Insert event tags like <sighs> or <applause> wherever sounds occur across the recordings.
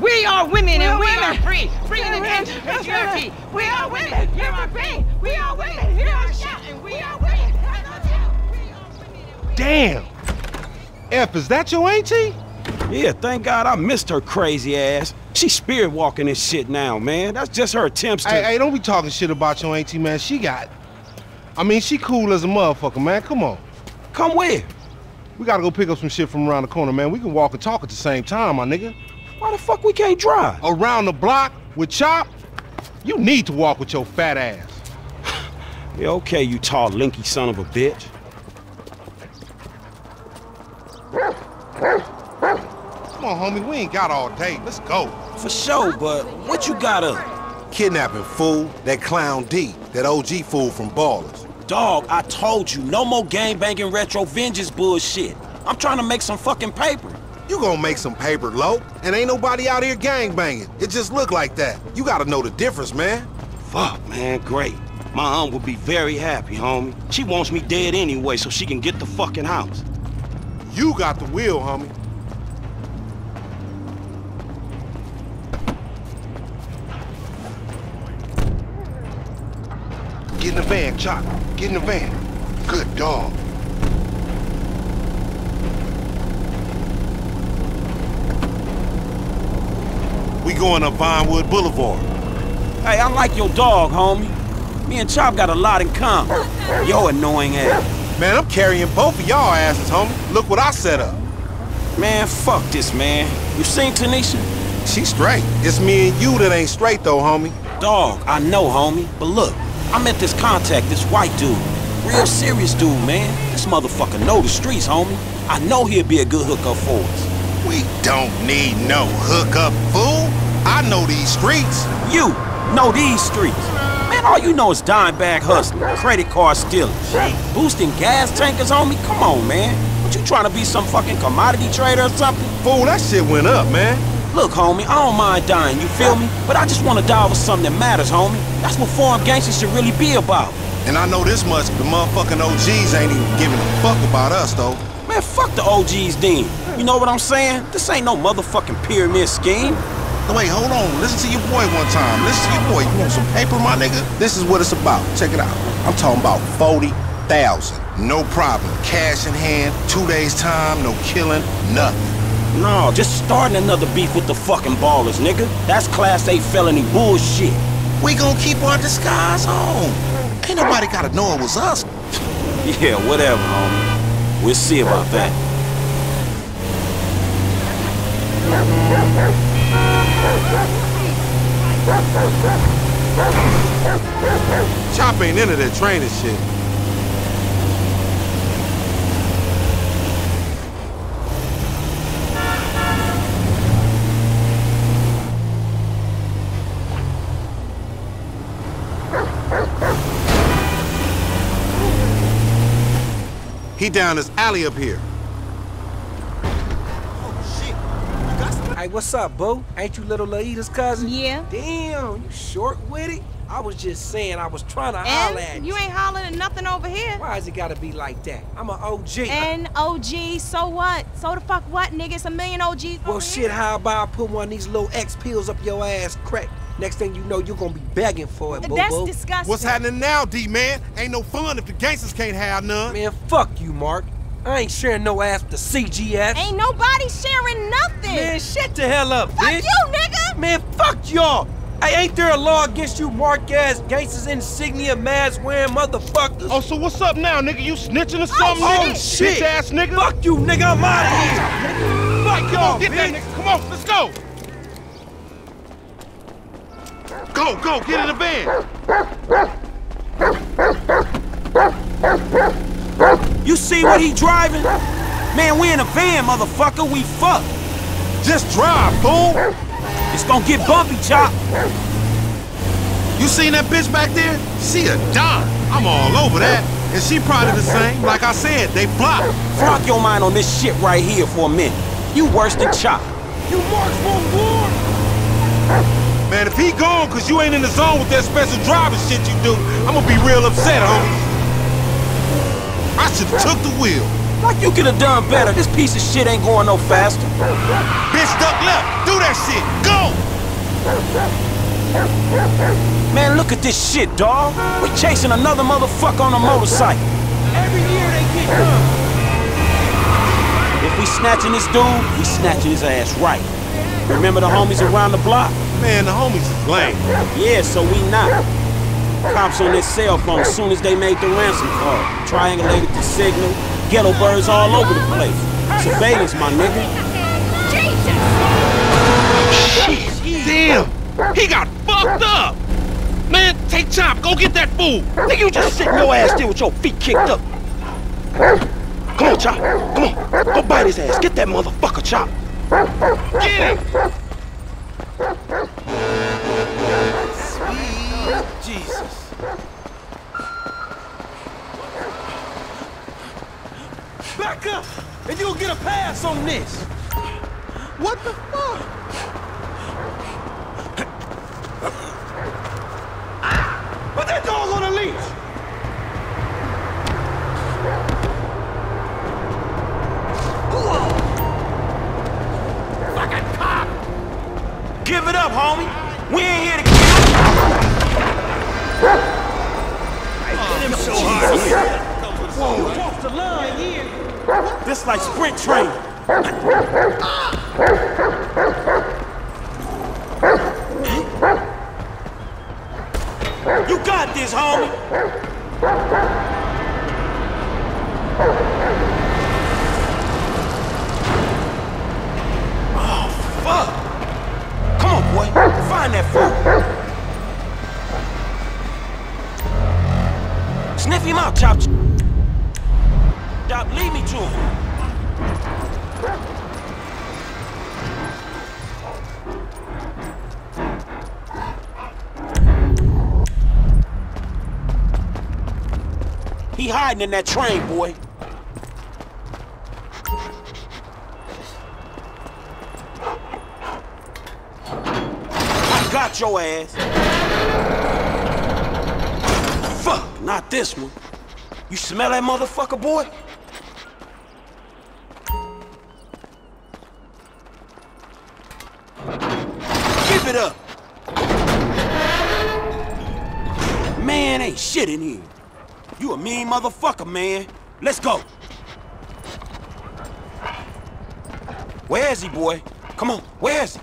We are women and we are free. Free in the end patriarchy. We are women. Here are free. We are women. Here are shouting. We are women. Damn! F, is that your auntie? Yeah, thank God I missed her crazy ass. She's spirit walking and shit now, man. That's just her attempts to. Hey, hey, don't be talking shit about your auntie, man. She got. I mean, she cool as a motherfucker, man. Come on. Come where? We gotta go pick up some shit from around the corner, man. We can walk and talk at the same time, my nigga. Why the fuck we can't drive? Around the block with Chop? You need to walk with your fat ass. <sighs> Yeah, okay, you tall, linky son of a bitch. Come on, homie. We ain't got all day. Let's go. For sure, but what you got up? Kidnapping fool, that clown D, that OG fool from Ballas. Dog, I told you, no more gang banging retro vengeance bullshit. I'm trying to make some fucking paper. You gonna make some paper, low, and ain't nobody out here gang banging. It just look like that. You gotta know the difference, man. Fuck, man, great. My aunt would be very happy, homie. She wants me dead anyway so she can get the fucking house. You got the wheel, homie. Get in the van, Chop. Get in the van. Good dog. We going up Vinewood Boulevard. Hey, I like your dog, homie. Me and Chop got a lot in common. Yo annoying ass. Man, I'm carrying both of y'all asses, homie. Look what I set up. Man, fuck this, man. You seen Tanisha? She straight. It's me and you that ain't straight though, homie. Dog, I know, homie. But look, I met this contact, this white dude. Real serious dude, man. This motherfucker know the streets, homie. I know he'll be a good hookup for us. We don't need no hookup, fool. I know these streets. You know these streets. Man, all you know is dime bag hustling, credit card stealing, boosting gas tankers, homie. Come on, man. What you trying to be some fucking commodity trader or something? Fool, that shit went up, man. Look, homie, I don't mind dying, you feel me? But I just want to die over something that matters, homie. That's what foreign gangsters should really be about. And I know this much, the motherfucking OGs ain't even giving a fuck about us, though. Man, fuck the OGs then. You know what I'm saying? This ain't no motherfucking pyramid scheme. Wait, hold on. Listen to your boy one time. Listen to your boy. You want some paper, my nigga? This is what it's about. Check it out. I'm talking about 40,000. No problem. Cash in hand, two days time, no killing, nothing. No, just starting another beef with the fucking Ballas, nigga. That's class A felony bullshit. We gonna keep our disguise on. Ain't nobody gotta know it was us. <laughs> Yeah, whatever, homie. We'll see about that. Chop ain't into that training shit. He down this alley up here. Hey, what's up, boo? Ain't you little Laida's cousin? Yeah. Damn, you short with it? I was just saying I was trying to holler at you. you ain't hollering at nothing over here. Why is it gotta be like that? I'm an OG. And OG, so what? So the fuck what, nigga? It's a million OGs well, over shit, here. how about I put one of these little X pills up your ass crack? Next thing you know, you're gonna be begging for it, boo That's disgusting. What's happening now, D-man? Ain't no fun if the gangsters can't have none. Man, fuck you, Mark. I ain't sharing no ass with the CGF. Ain't nobody sharing nothing. Man, shut the hell up, fuck bitch. you, nigga. Man, fuck y'all. Hey, ain't there a law against you mark ass gangsters insignia mask wearing motherfuckers? Oh, so what's up now, nigga? You snitching or oh, something, Oh, nigga? shit. Bitch ass nigga. Fuck you, nigga. I'm out of here. Fuck Come on, you, get that nigga. Come on, let's go. Go, go, get in the van. You see what he driving? Man, we in a van, motherfucker. We fucked. Just drive, fool! It's gonna get bumpy, Chop. You seen that bitch back there? She a dime. I'm all over that. And she probably the same. Like I said, they block. Frog your mind on this shit right here for a minute. You worse than Chop. You march for war! Man, if he gone cause you ain't in the zone with that special driving shit you do, I'm gonna be real upset, homie. I should've took the wheel. Like you could have done better. This piece of shit ain't going no faster. Bitch, duck left. Do that shit. Go! Man, look at this shit, dawg. We chasing another motherfucker on a motorcycle. Every year they get done. If we snatching this dude, we snatching his ass right. Remember the homies around the block? Man, the homies is lame. Yeah, so we not. Cops on their cell phone as soon as they made the ransom call. Triangulated the signal. Ghetto birds all over the place. Surveillance, my nigga. Jesus! Shit! Damn! He got fucked up! Man, take time. Go get that fool. Nigga, you just sitting your ass there with your feet kicked up. Come on, Chop. Come on. Go bite his ass. Get that motherfucker, Chop. Get him! Back up, and you'll get a pass on this. What the fuck? Like. You got this, homie. Oh, fuck. Come on, boy. Find that fool. Sniff him out, Chop. Chop, lead me to him. He hiding in that train, boy. I got your ass. Fuck, not this one. You smell that motherfucker, boy? It up. Man, ain't shit in here. You a mean motherfucker, man. Let's go. Where is he, boy? Come on, where is he?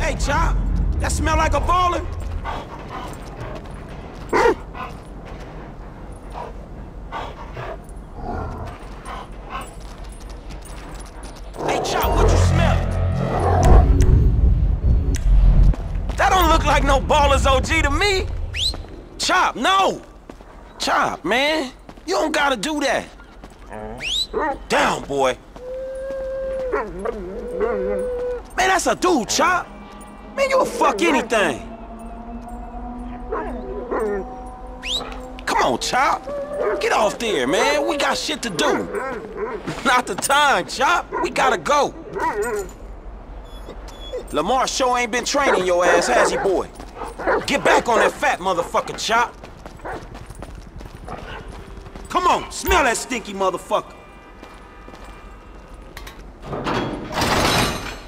Hey, Chop, that smell like a Balla? No Balla's OG to me. Chop, no. Chop, man. You don't gotta do that. Down, boy. Man, that's a dude, Chop. Man, you'll fuck anything. Come on, Chop. Get off there, man. We got shit to do. Not the time, Chop. We gotta go. Lamar sure ain't been training your ass, has he, boy? Get back on that fat motherfucker, Chop. Come on, smell that stinky motherfucker.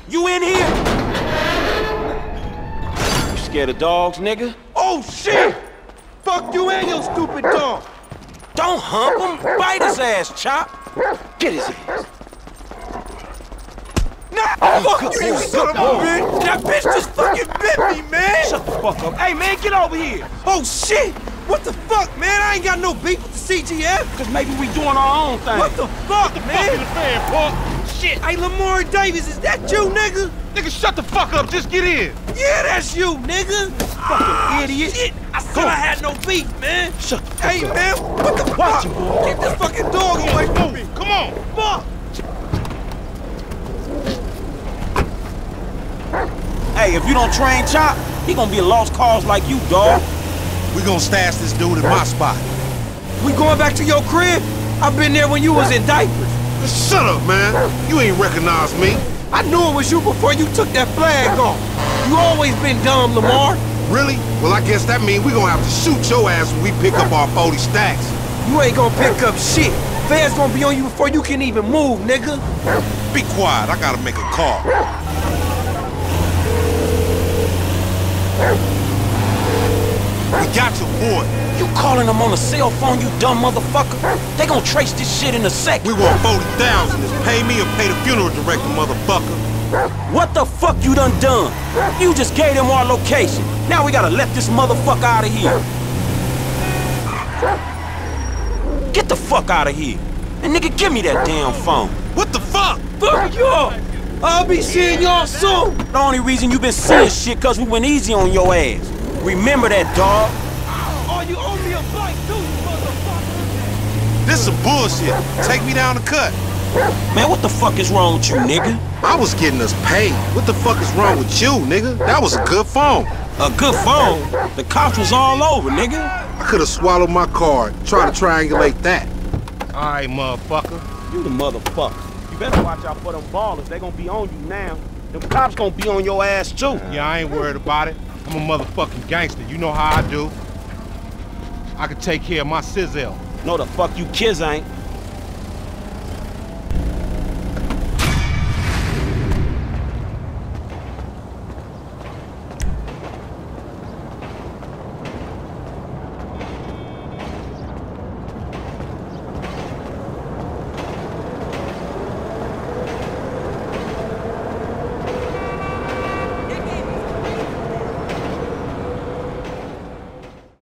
You in here? You scared of dogs, nigga? Oh shit! Fuck you and your stupid dog. Don't hump him. Bite his ass, Chop. Get his ass. Nah, fuck you, you son of a bitch! That bitch just fucking bit me, man! Shut the fuck up. Hey, man, get over here! Oh, shit! What the fuck, man? I ain't got no beef with the CGF! Cause maybe we doing our own thing. What the fuck, man? the fan, punk. Shit! Hey, Lamar Davis, is that you, nigga? Nigga, shut the fuck up. Just get in. Yeah, that's you, nigga! Fucking idiot! Shit, I Said I had no beef, man. Shut the fuck Hey, up. man, what the fuck? boy. Get this fucking dog away from me. Come on. Fuck. Hey, if you don't train Chop, he gonna be a lost cause like you, dog. We gonna stash this dude in my spot. We going back to your crib? I've been there when you was in diapers. Shut up, man. You ain't recognize me. I knew it was you before you took that flag off. You always been dumb, Lamar. Really? Well, I guess that means we gonna have to shoot your ass when we pick up our 40 stacks. You ain't gonna pick up shit. Feds gonna be on you before you can even move, nigga. Be quiet, I gotta make a call. We got your boy. You calling them on a cell phone, you dumb motherfucker? They gonna trace this shit in a sec. We want 40,000. Is pay me or pay the funeral director, motherfucker. What the fuck you done done? You just gave them our location. Now we gotta let this motherfucker out of here. Get the fuck out of here. And nigga, give me that damn phone. What the fuck? Fuck y'all! I'll be seeing y'all soon! The only reason you been seeing shit cause we went easy on your ass. Remember that, dog. Oh, you owe me a bite too, motherfucker! This some bullshit. Take me down the cut. Man, what the fuck is wrong with you, nigga? I was getting us paid. What the fuck is wrong with you, nigga? That was a good phone. A good phone? The cops was all over, nigga. I could have swallowed my card. Try to triangulate that. All right, motherfucker. You the motherfucker. You better watch out for them Ballas. They gonna be on you now. Them cops gonna be on your ass too. Yeah, I ain't worried about it. I'm a motherfucking gangster. You know how I do. I can take care of my sizzle. No, the fuck you kids ain't.